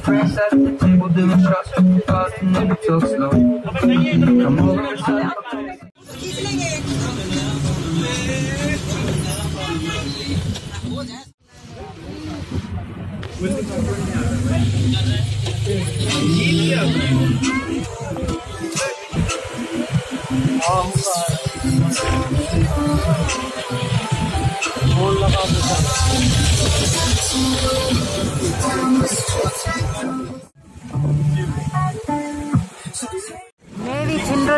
friends sat at the table doing shots with fast and then we talk slow. Come over and start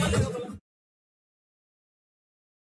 Yeah.